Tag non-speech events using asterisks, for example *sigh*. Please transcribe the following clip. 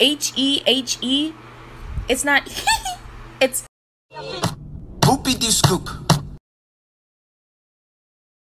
H E H E. It's not. *laughs* it's Whoopie doo scoop.